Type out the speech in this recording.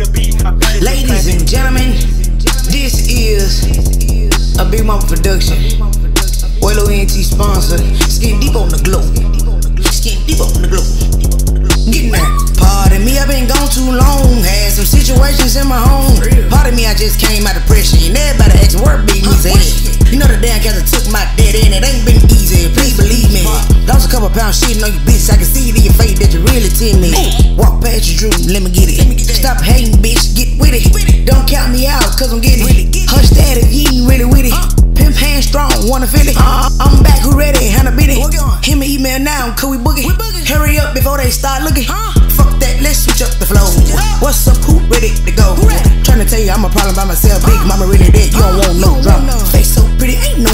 Ladies and gentlemen, this is a Big Mama production. Oilo NT sponsor. Skin deep on the glow. Skin deep on the glow. Getting there. Pardon me, I've been gone too long. Had some situations in my home. Pardon me, I just came out of. And everybody asking where big me at. You know the damn cats that took my dead and it ain't been easy. Please believe me. Lost a couple pounds shitting on you bitch. I can see it in your face that you really timid. Walk past your dream, let me get it. Stop hating, strong, wanna feel it. Uh, uh, I'm back, who ready? Handle beat it. Him an email now, could we book it? Hurry up before they start looking. Fuck that, let's switch up the flow. What's up, who ready to go? Tryna tell you I'm a problem by myself. Big mama really dead, you don't want no drama. Face so pretty, ain't no